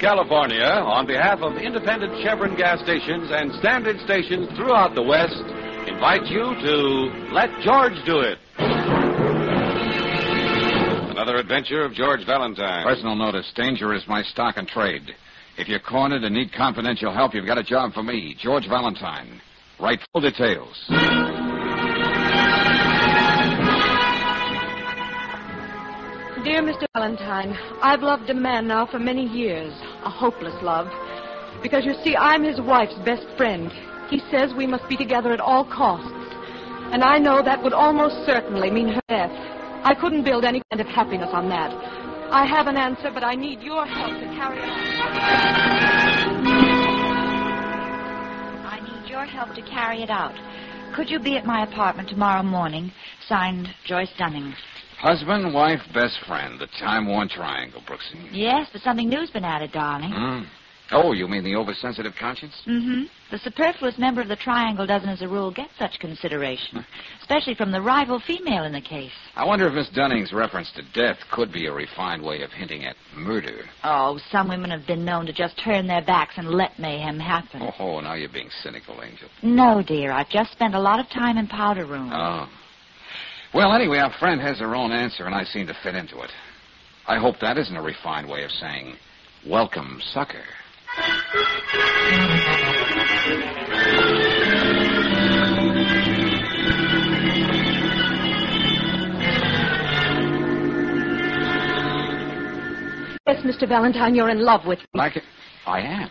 California, on behalf of independent Chevron gas stations and standard stations throughout the West, invite you to Let George Do It. Another adventure of George Valentine. Personal notice danger is my stock and trade. If you're cornered and need confidential help, you've got a job for me, George Valentine. Write full details. Dear Mr. Valentine, I've loved a man now for many years, a hopeless love. Because you see, I'm his wife's best friend. He says we must be together at all costs. And I know that would almost certainly mean her death. I couldn't build any kind of happiness on that. I have an answer, but I need your help to carry it out. I need your help to carry it out. Could you be at my apartment tomorrow morning? Signed, Joyce Dunning. Husband, wife, best friend. The time-worn triangle, Brooksy. Yes, but something new's been added, darling. Hmm? Oh, you mean the oversensitive conscience? Mm-hmm. The superfluous member of the triangle doesn't, as a rule, get such consideration, especially from the rival female in the case. I wonder if Miss Dunning's reference to death could be a refined way of hinting at murder. Oh, some women have been known to just turn their backs and let mayhem happen. Oh, oh now you're being cynical, Angel. No, dear. I've just spent a lot of time in powder room. Oh. Well, anyway, our friend has her own answer, and I seem to fit into it. I hope that isn't a refined way of saying, welcome, sucker. Yes, Mr. Valentine, you're in love with me. Like it? I am.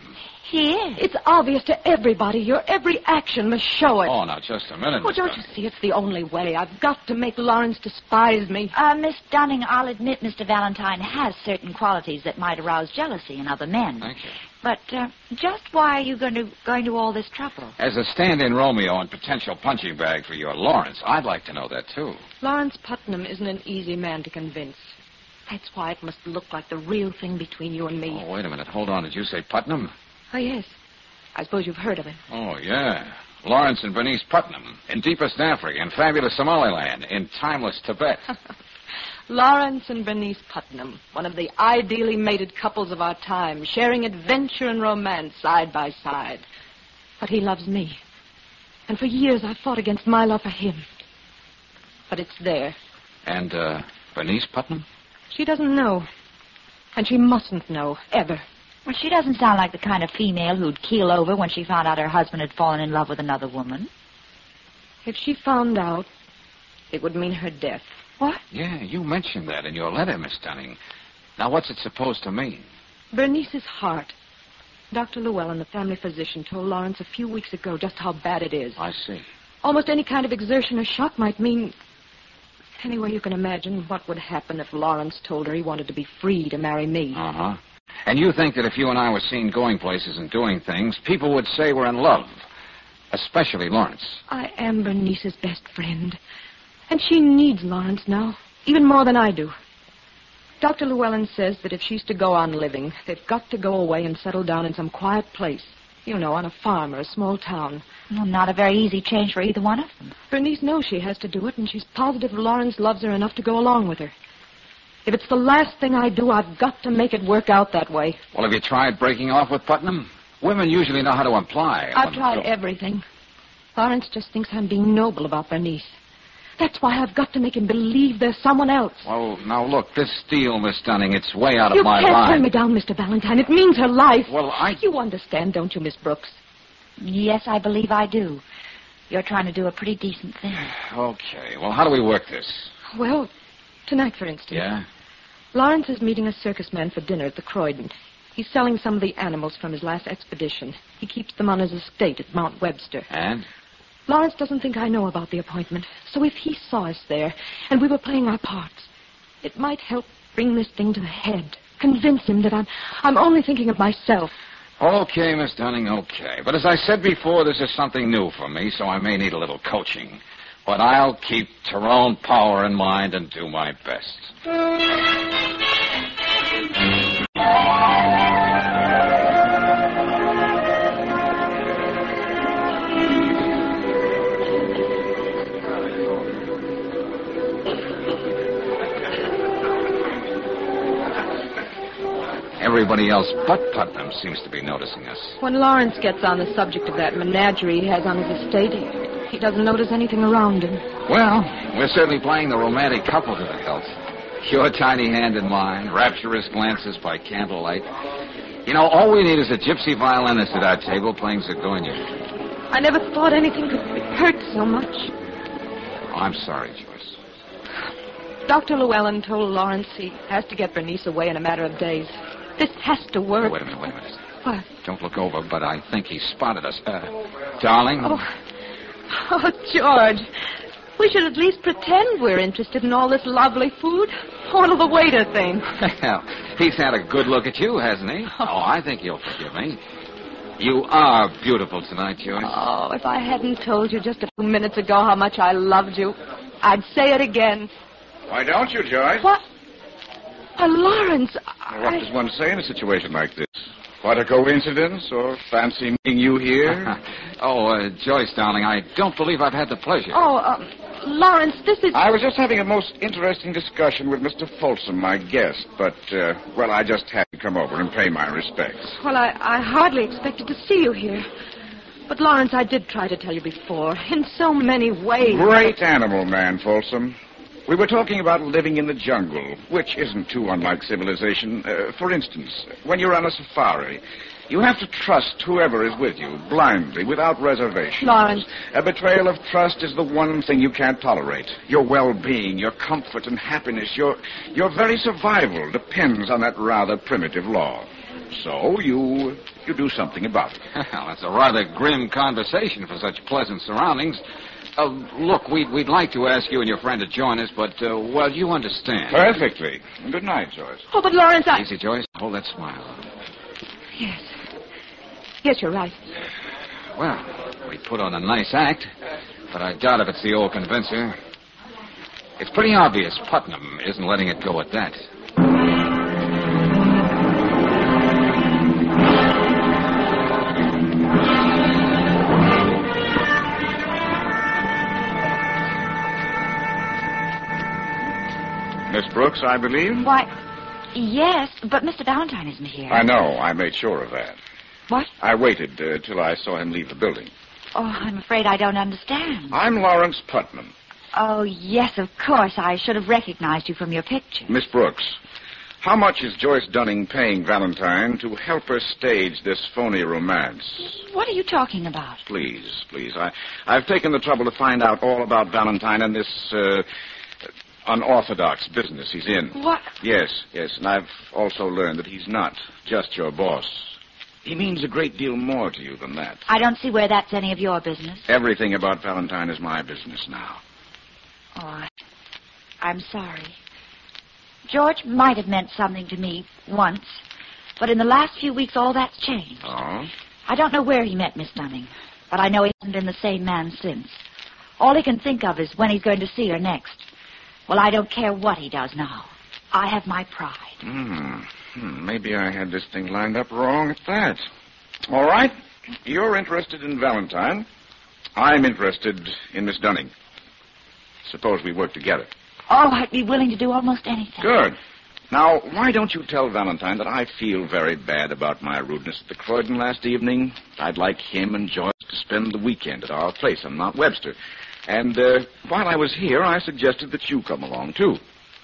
He is. It's obvious to everybody. Your every action must show it. Oh, now, just a minute. Oh, Miss don't you see? It's the only way. I've got to make Lawrence despise me. Uh, Miss Dunning, I'll admit Mr. Valentine has certain qualities that might arouse jealousy in other men. Thank you. But uh, just why are you going to going to all this trouble? As a stand-in Romeo and potential punching bag for your Lawrence, I'd like to know that, too. Lawrence Putnam isn't an easy man to convince. That's why it must look like the real thing between you and me. Oh, wait a minute. Hold on. Did you say Putnam? Oh, yes. I suppose you've heard of him. Oh, yeah. Lawrence and Bernice Putnam. In deepest Africa, in fabulous Somaliland, in timeless Tibet. Lawrence and Bernice Putnam, one of the ideally mated couples of our time, sharing adventure and romance side by side. But he loves me. And for years I've fought against my love for him. But it's there. and, uh, Bernice Putnam? She doesn't know. And she mustn't know, ever. Well, she doesn't sound like the kind of female who'd keel over when she found out her husband had fallen in love with another woman. If she found out, it would mean her death. What? Yeah, you mentioned that in your letter, Miss Dunning. Now, what's it supposed to mean? Bernice's heart. Dr. Llewellyn, the family physician, told Lawrence a few weeks ago just how bad it is. I see. Almost any kind of exertion or shock might mean. Anyway, you can imagine what would happen if Lawrence told her he wanted to be free to marry me. Uh huh. And you think that if you and I were seen going places and doing things, people would say we're in love. Especially Lawrence. I am Bernice's best friend. And she needs Lawrence now, even more than I do. Dr. Llewellyn says that if she's to go on living, they've got to go away and settle down in some quiet place. You know, on a farm or a small town. Well, not a very easy change for either one of them. Bernice knows she has to do it, and she's positive Lawrence loves her enough to go along with her. If it's the last thing I do, I've got to make it work out that way. Well, have you tried breaking off with Putnam? Women usually know how to imply. I've tried everything. Lawrence just thinks I'm being noble about Bernice. That's why I've got to make him believe there's someone else. Well, now look, this deal, Miss Dunning, it's way out you of my can't line. turn me down, Mr. Valentine. It means her life. Well, I. You understand, don't you, Miss Brooks? Yes, I believe I do. You're trying to do a pretty decent thing. Okay. Well, how do we work this? Well, tonight, for instance. Yeah? Lawrence is meeting a circus man for dinner at the Croydon. He's selling some of the animals from his last expedition. He keeps them on his estate at Mount Webster. And? Lawrence doesn't think I know about the appointment. So if he saw us there and we were playing our parts, it might help bring this thing to the head. Convince him that I'm I'm only thinking of myself. Okay, Miss Dunning, okay. But as I said before, this is something new for me, so I may need a little coaching. But I'll keep Tyrone Power in mind and do my best. Everybody else but Putnam seems to be noticing us. When Lawrence gets on the subject of that menagerie he has on his estate, he, doesn't notice anything around him. Well, we're certainly playing the romantic couple to the hilt. Your tiny hand in mine, rapturous glances by candlelight. You know, all we need is a gypsy violinist at our table playing Zagonia. I never thought anything could hurt so much. Oh, I'm sorry, Joyce. Dr. Llewellyn told Lawrence he has to get Bernice away in a matter of days. This has to work. Wait a minute, wait a minute. What? Don't look over, but I think he spotted us. Uh, darling? Oh. oh, George. We should at least pretend we're interested in all this lovely food. What'll the waiter think? Well, he's had a good look at you, hasn't he? Oh, I think he'll forgive me. You are beautiful tonight, Joyce. Oh, if I hadn't told you just a few minutes ago how much I loved you, I'd say it again. Why don't you, Joyce? What? Uh, Lawrence, What I... does one say in a situation like this? What a coincidence, or fancy meeting you here? oh, uh, Joyce, darling, I don't believe I've had the pleasure. Oh, uh, Lawrence, this is... I was just having a most interesting discussion with Mr. Folsom, my guest, but, uh, well, I just had to come over and pay my respects. Well, I, I hardly expected to see you here. But, Lawrence, I did try to tell you before, in so many ways. Great animal man, Folsom. We were talking about living in the jungle, which isn't too unlike civilization. Uh, for instance, when you're on a safari, you have to trust whoever is with you, blindly, without reservation. Lawrence. A betrayal of trust is the one thing you can't tolerate. Your well-being, your comfort and happiness, your, your very survival depends on that rather primitive law. So you, you do something about it. Well, that's a rather grim conversation for such pleasant surroundings. Uh, look, we'd, we'd like to ask you and your friend to join us, but, uh, well, you understand. Perfectly. Good night, Joyce. Oh, but, Lawrence, I... Easy, Joyce. Hold that smile. Yes. Yes, you're right. Well, we put on a nice act, but I doubt if it's the old convincer. It's pretty obvious Putnam isn't letting it go at that. Brooks, I believe? Why, yes, but Mr. Valentine isn't here. I know. I made sure of that. What? I waited uh, till I saw him leave the building. Oh, I'm afraid I don't understand. I'm Lawrence Putnam. Oh, yes, of course. I should have recognized you from your picture. Miss Brooks, how much is Joyce Dunning paying Valentine to help her stage this phony romance? What are you talking about? Please, please. I, I've taken the trouble to find out all about Valentine and this uh, unorthodox business he's in. What? Yes, yes, and I've also learned that he's not just your boss. He means a great deal more to you than that. I don't see where that's any of your business. Everything about Valentine is my business now. Oh, I- I'm sorry. George might have meant something to me once, but in the last few weeks, all that's changed. Oh? I don't know where he met Miss Dunning, but I know he hasn't been the same man since. All he can think of is when he's going to see her next. Well, I don't care what he does now. I have my pride. Hmm. Hmm, Maybe I had this thing lined up wrong at that. All right. You're interested in Valentine. I'm interested in Miss Dunning. Suppose we work together. Oh, I'd be willing to do almost anything. Good. Now, why don't you tell Valentine that I feel very bad about my rudeness at the Croydon last evening? I'd like him and Joyce to spend the weekend at our place on Mount Webster. And uh, while I was here, I suggested that you come along, too.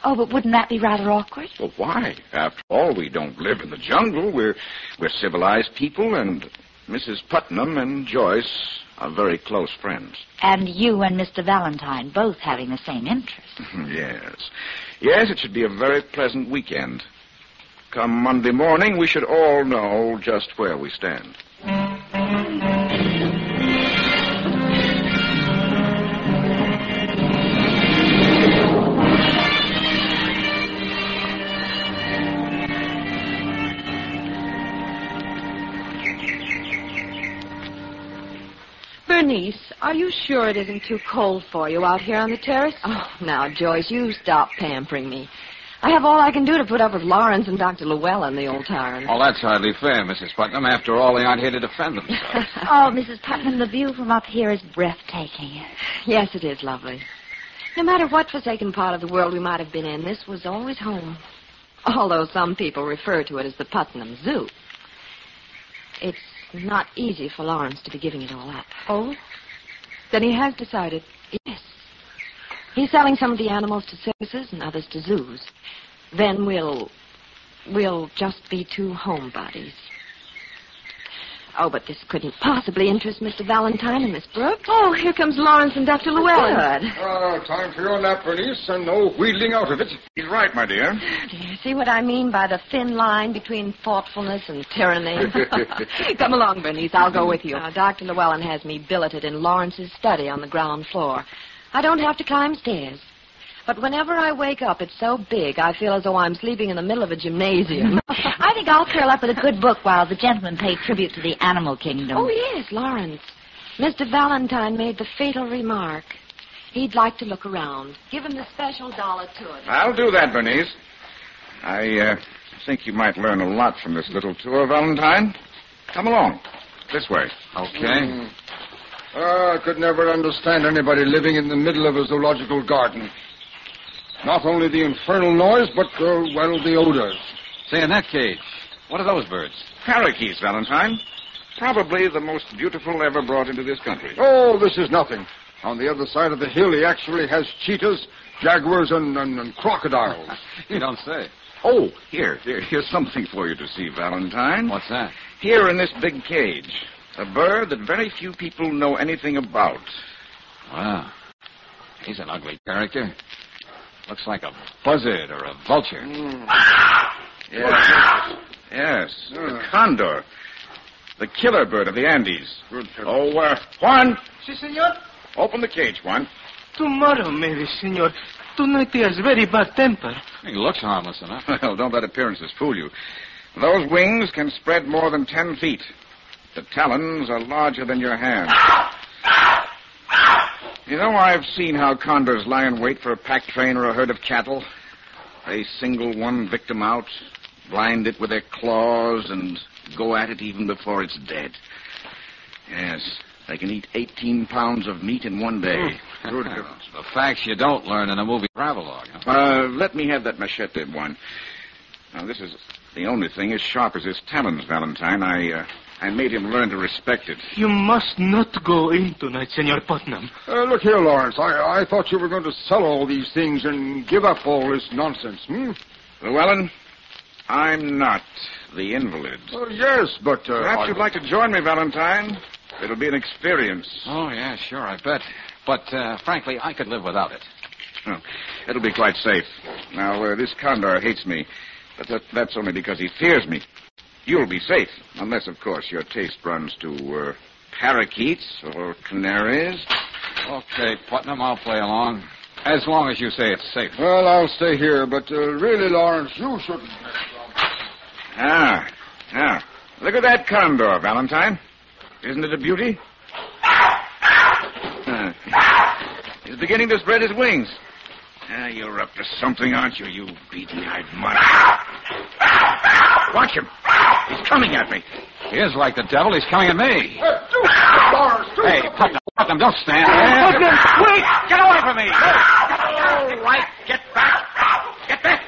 Oh, but wouldn't that be rather awkward? Well, why? After all, we don't live in the jungle. We're, we're civilized people, and Mrs. Putnam and Joyce are very close friends. And you and Mr. Valentine both having the same interest. yes. Yes, it should be a very pleasant weekend. Come Monday morning, we should all know just where we stand. Bernice, are you sure it isn't too cold for you out here on the terrace? Oh, now, Joyce, you stop pampering me. I have all I can do to put up with Lawrence and Dr. Llewellyn, the old tyrant. Well, that's hardly fair, Mrs. Putnam. After all, they aren't here to defend themselves. Oh, Mrs. Putnam, the view from up here is breathtaking. Yes, it is lovely. No matter what forsaken part of the world we might have been in, this was always home. although some people refer to it as the Putnam Zoo. It's not easy for Lawrence to be giving it all up. Oh? Then he has decided. Yes. He's selling some of the animals to circuses and others to zoos. Then we'll. we'll just be two homebodies. Oh, but this couldn't possibly interest Mr. Valentine and Miss Brooks. Oh, here comes Lawrence and Dr. Llewellyn. Good. Ah, time for your nap, Bernice, and no wheedling out of it. He's right, my dear. Do you see what I mean by the thin line between thoughtfulness and tyranny? Come along, Bernice. I'll go with you. Now, Dr. Llewellyn has me billeted in Lawrence's study on the ground floor. I don't have to climb stairs. But whenever I wake up, it's so big, I feel as though I'm sleeping in the middle of a gymnasium. I think I'll curl up with a good book while the gentlemen pay tribute to the animal kingdom. oh, yes, Lawrence. Mr. Valentine made the fatal remark. He'd like to look around. Give him the special dollar tour. I'll do that, Bernice. I uh, think you might learn a lot from this little tour, Valentine. Come along. This way. Okay. Ah, I could never understand anybody living in the middle of a zoological garden. Not only the infernal noise, but, uh, well, the odors. Say, in that cage, what are those birds? Parakeets, Valentine. Probably the most beautiful ever brought into this country. Oh, this is nothing. On the other side of the hill, he actually has cheetahs, jaguars, and, and, and crocodiles. You don't say. Oh, here, here, here's something for you to see, Valentine. What's that? Here in this big cage, a bird that very few people know anything about. Wow. He's an ugly character. Looks like a buzzard or a vulture. Yes. Yes, the condor. The killer bird of the Andes. Oh, uh, Juan, Si, senor. open the cage, Juan. Tomorrow, maybe, senor. Tonight he has very bad temper. He looks harmless enough. Well, don't let appearances fool you. Those wings can spread more than ten feet. The talons are larger than your hand. You know, I've seen how condors lie in wait for a pack train or a herd of cattle. They single one victim out, blind it with their claws, and go at it even before it's dead. Yes, they can eat 18 pounds of meat in one day. Good heavens. the facts you don't learn in a movie travelogue. Huh? Uh, let me have that machete Juan. Now, this is the only thing as sharp as his talons, Valentine. I, uh, I made him learn to respect it. You must not go in tonight, Senor Putnam. Uh, look here, Lawrence. I, I thought you were going to sell all these things and give up all this nonsense, hmm? Llewellyn, I'm not the invalid. Oh, yes, but... Uh, Perhaps I- you'd like to join me, Valentine. It'll be an experience. Oh, yeah, sure, I bet. But, uh, frankly, I could live without it. Oh, it'll be quite safe. Now, uh, this condor hates me, but that, that's only because he fears me. You'll be safe, unless, of course, your taste runs to uh, parakeets or canaries. Okay, Putnam, I'll play along. As long as you say it's safe. Well, I'll stay here, but uh, really, Lawrence, you shouldn't. Ah, ah. Look at that condor, Valentine. Isn't it a beauty? Uh, he's beginning to spread his wings. Ah, you're up to something, aren't you, you beady-eyed mutt? Watch him. He's coming at me. He is like the devil. He's coming at me. Uh, Hey. Putnam, Putnam, don't stand there. Putnam, wait! Get away from me. All right, get back. Get back.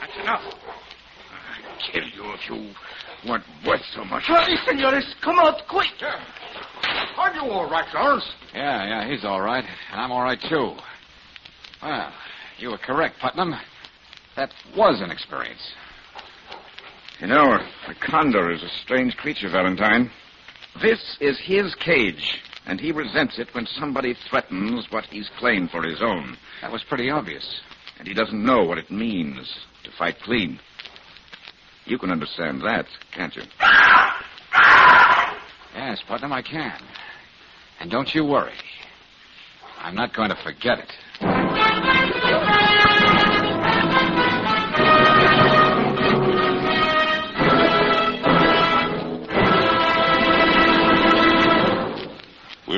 That's enough. I'd kill you if you weren't worth so much. Hurry, senores. Come out quick. Are you all right, Lawrence? Yeah, yeah, he's all right. And I'm all right, too. Well, you were correct, Putnam. That was an experience. You know, a condor is a strange creature, Valentine. This is his cage, and he resents it when somebody threatens what he's claimed for his own. That was pretty obvious. And he doesn't know what it means to fight clean. You can understand that, can't you? Yes, Putnam, I can. And don't you worry. I'm not going to forget it.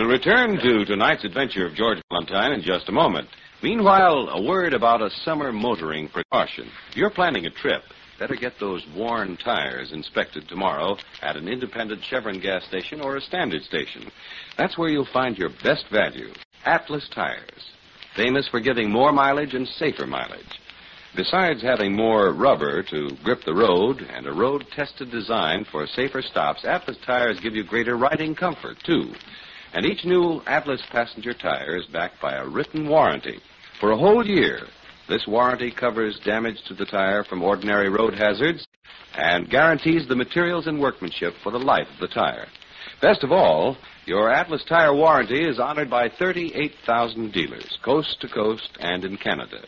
Return to tonight's adventure of George Valentine in just a moment. Meanwhile, a word about a summer motoring precaution. If you're planning a trip, better get those worn tires inspected tomorrow at an independent Chevron gas station or a standard station. That's where you'll find your best value. Atlas Tires. Famous for giving more mileage and safer mileage. Besides having more rubber to grip the road and a road tested design for safer stops, Atlas tires give you greater riding comfort, too. And each new Atlas passenger tire is backed by a written warranty. For a whole year, this warranty covers damage to the tire from ordinary road hazards and guarantees the materials and workmanship for the life of the tire. Best of all, your Atlas tire warranty is honored by 38,000 dealers, coast to coast and in Canada.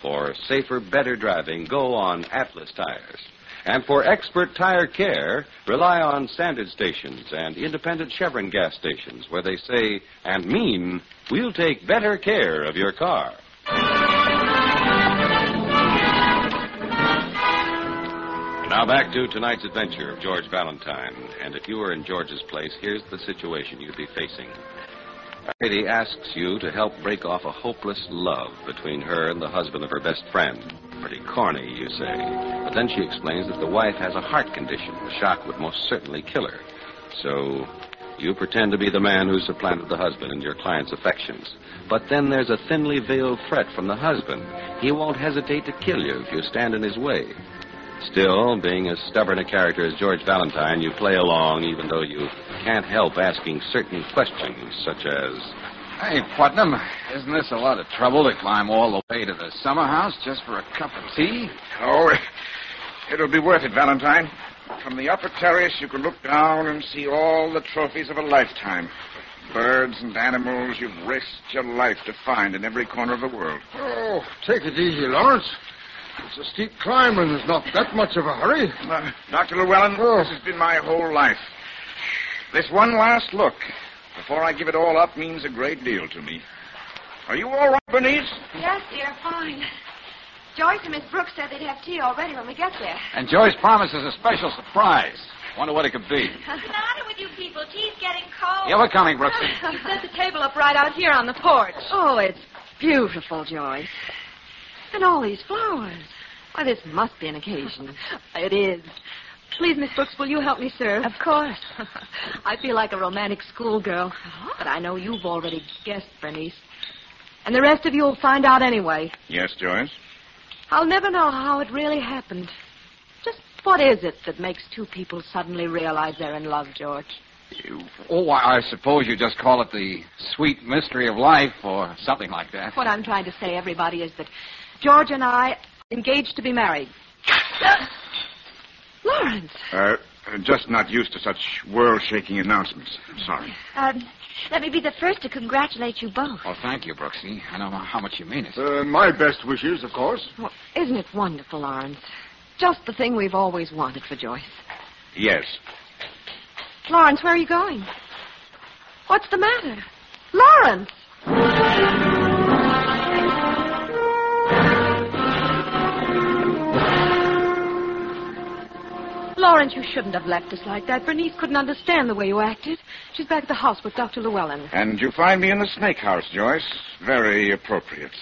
For safer, better driving, go on Atlas tires. And for expert tire care, rely on standard stations and independent Chevron gas stations where they say and mean, we'll take better care of your car. Now back to tonight's adventure of George Valentine. And if you were in George's place, here's the situation you'd be facing. A lady asks you to help break off a hopeless love between her and the husband of her best friend. Pretty corny, you say. But then she explains that the wife has a heart condition. The shock would most certainly kill her. So you pretend to be the man who supplanted the husband in your client's affections. But then there's a thinly veiled threat from the husband. He won't hesitate to kill you if you stand in his way. Still, being as stubborn a character as George Valentine, you play along even though you can't help asking certain questions, such as. Hey, Putnam, isn't this a lot of trouble to climb all the way to the summer house just for a cup of tea? Oh, it'll be worth it, Valentine. From the upper terrace, you can look down and see all the trophies of a lifetime. Birds and animals you've risked your life to find in every corner of the world. Oh, take it easy, Lawrence. It's a steep climb, and there's not that much of a hurry. Uh, Dr. Llewellyn, Oh. this has been my whole life. This one last look before I give it all up means a great deal to me. Are you all right, Bernice? Yes, dear, fine. Joyce and Miss Brooks said they'd have tea already when we get there. And Joyce promises a special surprise. Wonder what it could be. What's the matter with you people? Tea's getting cold. Yeah, we're coming, Brooksy. We set the table up right out here on the porch. Oh, it's beautiful, Joyce. And all these flowers. Why, this must be an occasion. It is. Please, Miss Brooks, will you help me serve? Of course. I feel like a romantic schoolgirl, but I know you've already guessed, Bernice. And the rest of you will find out anyway. Yes, Joyce. I'll never know how it really happened. Just what is it that makes two people suddenly realize they're in love, George? Oh, I I suppose you just call it the sweet mystery of life or something like that. What I'm trying to say, everybody, is that George and I are engaged to be married. Lawrence. Uh, just not used to such world-shaking announcements. I'm sorry. Um, let me be the first to congratulate you both. Oh, thank you, Brooksy. I know how much you mean it. Uh, my best wishes, of course. Well, isn't it wonderful, Lawrence? Just the thing we've always wanted for Joyce. Yes. Lawrence, where are you going? What's the matter? Lawrence! Lawrence, you shouldn't have left us like that. Bernice couldn't understand the way you acted. She's back at the house with Dr. Llewellyn. And you find me in the snake house, Joyce. Very appropriate.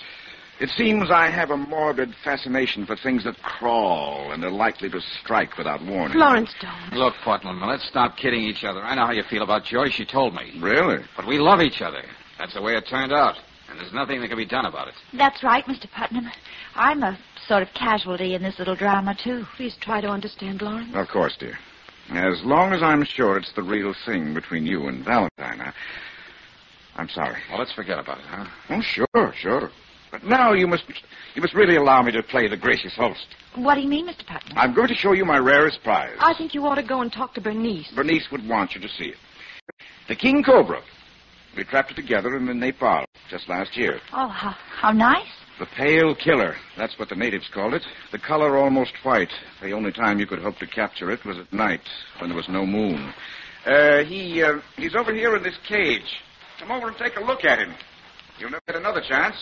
It seems I have a morbid fascination for things that crawl and are likely to strike without warning. Lawrence, don't. Look, Putnam, let's stop kidding each other. I know how you feel about Joyce. She told me. Really? But we love each other. That's the way it turned out. And there's nothing that can be done about it. That's right, Mr. Putnam. I'm a sort of casualty in this little drama, too. Please try to understand, Lawrence. Of course, dear. As long as I'm sure it's the real thing between you and Valentine, I... I'm sorry. Well, let's forget about it, huh? Oh, sure, sure. But now you must you must really allow me to play the gracious host. What do you mean, Mr. Putnam? I'm going to show you my rarest prize. I think you ought to go and talk to Bernice. Bernice would want you to see it. The king cobra. We trapped it together in the Nepal just last year. Oh, how, how nice. The pale killer. That's what the natives called it. The color almost white. The only time you could hope to capture it was at night when there was no moon. Uh, he, uh, he's over here in this cage. Come over and take a look at him. You'll never get another chance.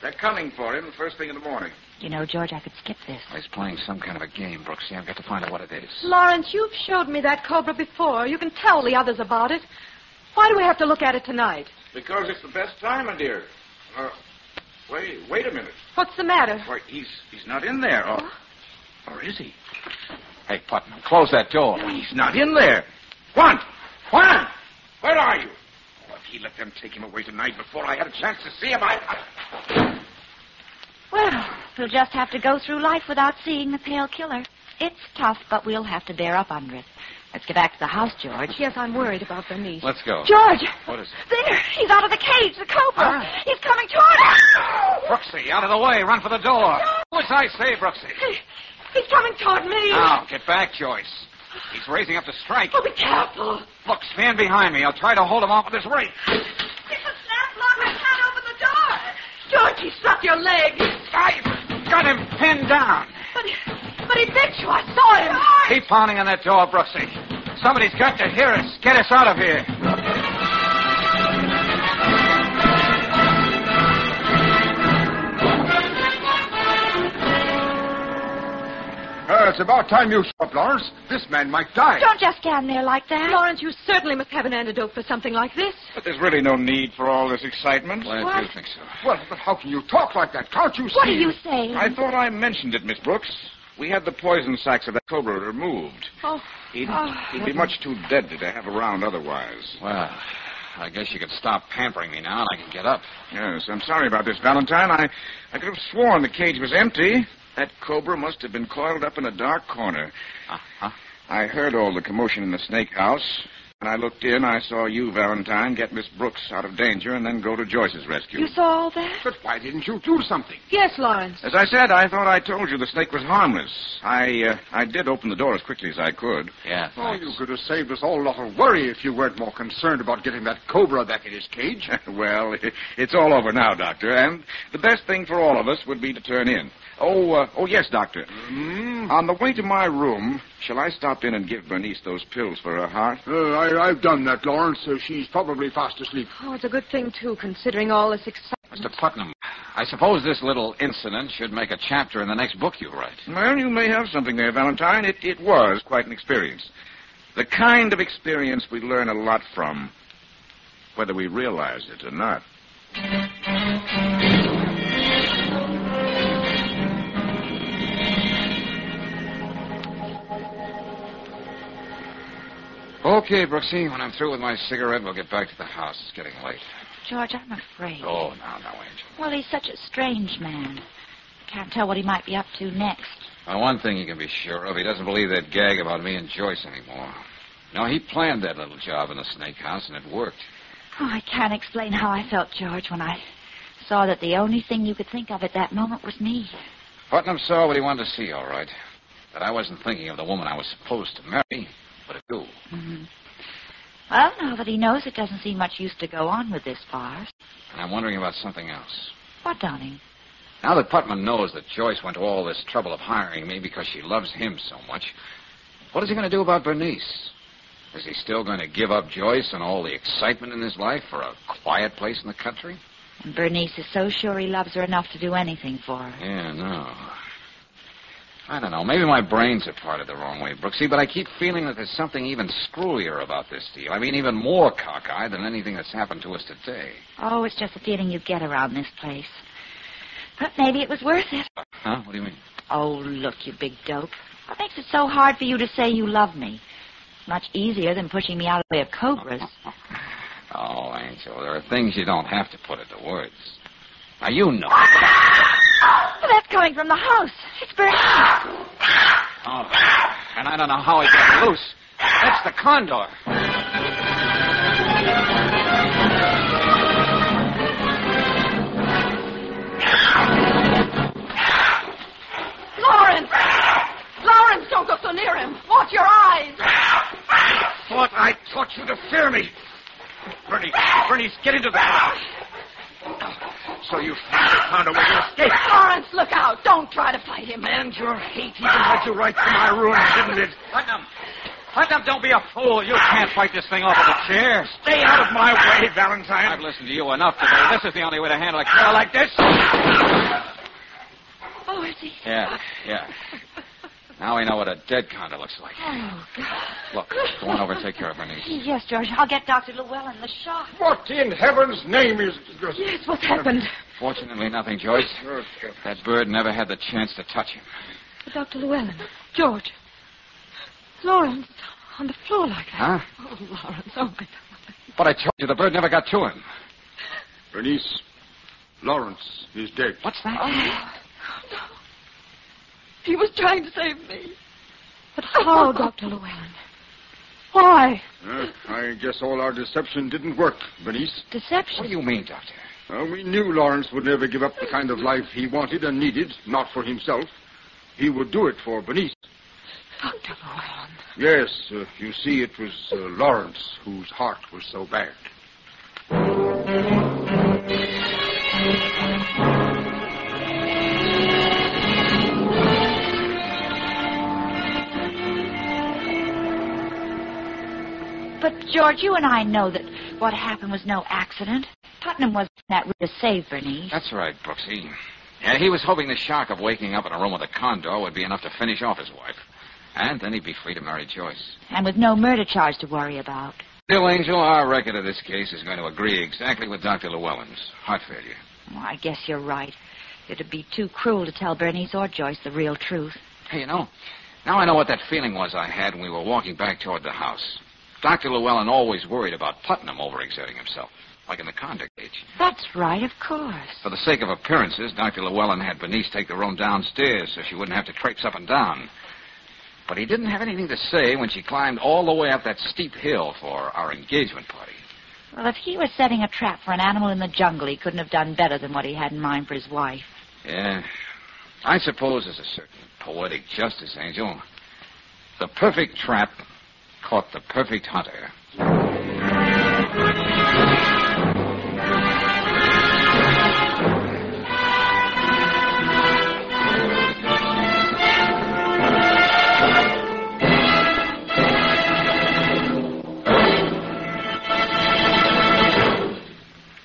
They're coming for him first thing in the morning. You know, George, I could skip this. He's playing some kind of a game, Brooksy. I've got to find out what it is. Lawrence, you've showed me that cobra before. You can tell the others about it. Why do we have to look at it tonight? Because it's the best time, my dear. Uh, wait, wait a minute. What's the matter? Why, he's he's not in there. Or, or is he? Hey, Putnam, close that door. He's not in there. Juan! Juan! Where are you? Oh, if he let them take him away tonight before I had a chance to see him, I... I... Well, We'll just have to go through life without seeing the pale killer. It's tough, but we'll have to bear up under it. Let's get back to the house, George. Yes, I'm worried about Bernice. Let's go. George! What is it? There! He's out of the cage, the cobra! Huh? He's coming toward us! Brooksy, out of the way. Run for the door. What's I say, Brooksy? He's coming toward me. Now, get back, Joyce. He's raising up to strike. Oh, be careful. Look, stand behind me. I'll try to hold him off with this rake. It's a snap lock. I can't open the door. George, he struck your leg. I got him pinned down. But, but he bit you. I saw him. Keep pounding on that door, Brooksy. Somebody's got to hear us. Get us out of here. Uh, it's about time you stopped, Lawrence. This man might die. Don't just stand there like that. Lawrence, you certainly must have an antidote for something like this. But there's really no need for all this excitement. Glad What? you think so. Well, but how can you talk like that? Can't you see? What are you saying? I thought I mentioned it, Miss Brooks. We had the poison sacs of that cobra removed. Oh, He'd, Oh. he'd be much too deadly to have around otherwise. Well, I guess you could stop pampering me now and I can get up. Yes, I'm sorry about this, Valentine. I, I could have sworn the cage was empty. That cobra must have been coiled up in a dark corner. Uh-huh. I heard all the commotion in the snake house. When I looked in, I saw you, Valentine, get Miss Brooks out of danger and then go to Joyce's rescue. You saw all that? But why didn't you do something? yes, Lawrence. As I said, I thought I told you the snake was harmless. I uh, I did open the door as quickly as I could. Yeah, Oh, thanks. you could have saved us all a lot of worry if you weren't more concerned about getting that cobra back in his cage. well, it's all over now, Doctor, and the best thing for all of us would be to turn in. Oh, uh, oh yes, Doctor. Hmm? On the way to my room, shall I stop in and give Bernice those pills for her heart? Uh, I, I've done that, Lawrence. Uh, she's probably fast asleep. Oh, it's a good thing, too, considering all this excitement. Mr. Putnam, I suppose this little incident should make a chapter in the next book you write. Well, you may have something there, Valentine. It, it was quite an experience. The kind of experience we learn a lot from, whether we realize it or not. Okay, Brooksy, when I'm through with my cigarette, we'll get back to the house. It's getting late. George, I'm afraid. Oh, no, no, Angel. Well, he's such a strange man. Can't tell what he might be up to next. Well, one thing you can be sure of, he doesn't believe that gag about me and Joyce anymore. No, he planned that little job in the snake house, and it worked. Oh, I can't explain how I felt, George, when I saw that the only thing you could think of at that moment was me. Putnam saw what he wanted to see, all right. But I wasn't thinking of the woman I was supposed to marry, but of you. hmm Well, now that he knows it doesn't seem much use to go on with this farce. And I'm wondering about something else. What, darling? Now that Putnam knows that Joyce went to all this trouble of hiring me because she loves him so much, what is he going to do about Bernice? Is he still going to give up Joyce and all the excitement in his life for a quiet place in the country? And Bernice is so sure he loves her enough to do anything for her. Yeah, no. I don't know. Maybe my brains are parted the wrong way, Brooksy, but I keep feeling that there's something even screwier about this deal. I mean, even more cockeyed than anything that's happened to us today. Oh, it's just a feeling you get around this place. But maybe it was worth it. Huh? What do you mean? Oh, look, you big dope. What makes it so hard for you to say you love me? Much easier than pushing me out of the way of cobras. Oh, Angel, there are things you don't have to put into words. Now, you know. Well, that's coming from the house. It's Bernice. Oh, and I don't know how he got loose. That's the condor. Lawrence! Lawrence, don't go so near him. Watch your eyes. Thought I taught you to fear me. Bernie, Bernie, get into the house. So you finally found a way to escape. Lawrence, look out. Don't try to fight him. And your hate even led you right to my room, didn't it? Putnam! Putnam, don't be a fool. You can't fight this thing off with a chair. Stay out of my way, Valentine. I've listened to you enough today. This is the only way to handle a killer like this. Oh, is he? Yeah, yeah. Now we know what a dead condor looks like. Oh, God. Look, go on over and take care of Bernice. Yes, George. I'll get Dr. Llewellyn the shot. What in heaven's name is... Yes, what's happened? Fortunately, nothing, Joyce. That bird never had the chance to touch him. But Dr. Llewellyn. George. Lawrence, on the floor like that. Huh? Oh, Lawrence, oh, my God. But I told you the bird never got to him. Bernice, Lawrence is dead. What's that? Oh, He was trying to save me. But how, Dr. Llewellyn? Why? Uh, I guess all our deception didn't work, Bernice. Deception? What do you mean, Doctor? Uh, we knew Lawrence would never give up the kind of life he wanted and needed, not for himself. He would do it for Bernice. Dr. Llewellyn. Yes, uh, you see, it was uh, Lawrence whose heart was so bad. George, you and I know that what happened was no accident. Putnam wasn't that rude to save Bernice. That's right, Brooksy. And he was hoping the shock of waking up in a room with a condor would be enough to finish off his wife. And then he'd be free to marry Joyce. And with no murder charge to worry about. Still, Angel, our record of this case is going to agree exactly with Dr. Llewellyn's. Heart failure. Well, I guess you're right. It'd be too cruel to tell Bernice or Joyce the real truth. Hey, you know, now I know what that feeling was I had when we were walking back toward the house. Dr. Llewellyn always worried about Putnam overexerting himself, like in the condor cage. That's right, of course. For the sake of appearances, Dr. Llewellyn had Bernice take the room downstairs so she wouldn't have to traipse up and down. But he didn't have anything to say when she climbed all the way up that steep hill for our engagement party. Well, if he was setting a trap for an animal in the jungle, he couldn't have done better than what he had in mind for his wife. Yeah. I suppose there's a certain poetic justice, Angel. The perfect trap caught the perfect hunter.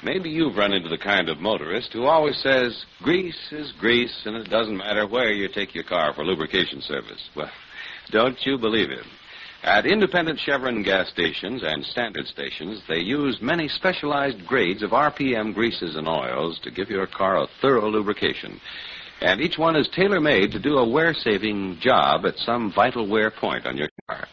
Maybe you've run into the kind of motorist who always says, grease is grease, and it doesn't matter where you take your car for lubrication service. Well, don't you believe him. At independent Chevron gas stations and standard stations, they use many specialized grades of RPM greases and oils to give your car a thorough lubrication. And each one is tailor made to do a wear saving job at some vital wear point on your car.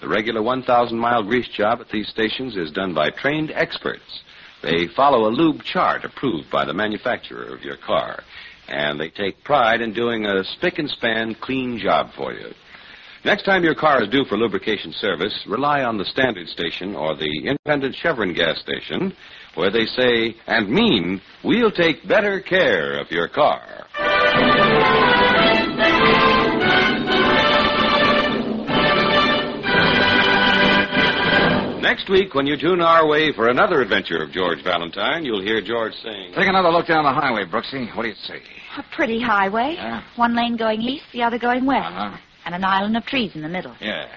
The regular 1,000 mile grease job at these stations is done by trained experts. They follow a lube chart approved by the manufacturer of your car, and they take pride in doing a spick and span clean job for you. Next time your car is due for lubrication service, rely on the standard station or the independent Chevron gas station, where they say and mean, we'll take better care of your car. Next week, when you tune our way for another adventure of George Valentine, you'll hear George sing. Take another look down the highway, Brooksy. What do you see? A pretty highway. Yeah. One lane going east, the other going west. Uh-huh. And an island of trees in the middle. Yeah.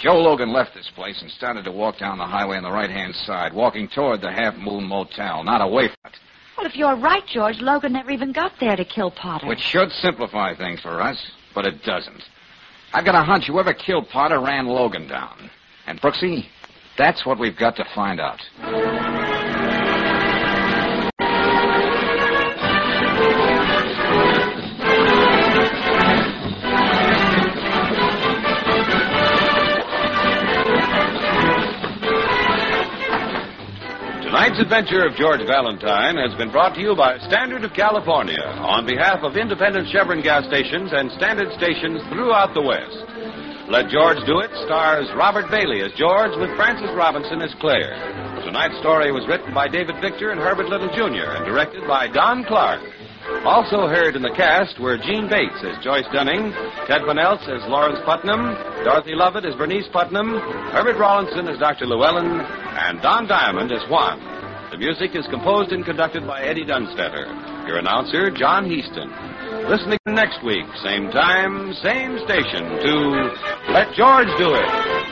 Joe Logan left this place and started to walk down the highway on the right-hand side, walking toward the Half Moon Motel, not away from it. Well, if you're right, George, Logan never even got there to kill Potter. Which should simplify things for us, but it doesn't. I've got a hunch whoever killed Potter ran Logan down. And, Brooksy, that's what we've got to find out. Adventure of George Valentine has been brought to you by Standard of California on behalf of independent Chevron gas stations and standard stations throughout the West. Let George Do It stars Robert Bailey as George with Frances Robinson as Claire. Tonight's story was written by David Victor and Herbert Little Jr. and directed by Don Clark. Also heard in the cast were Jeanne Bates as Joyce Dunning, Ted Elst as Lawrence Putnam, Dorothy Lovett as Bernice Putnam, Herbert Rawlinson as Dr. Llewellyn, and Don Diamond as Juan. The music is composed and conducted by Eddie Dunstedter. Your announcer, John Heaston. Listen again next week, same time, same station, to Let George Do It.